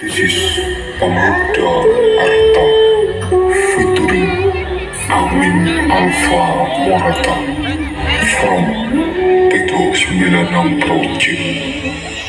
This is Pemuda Arta featuring Amin Alfa Morata from the 96 Project.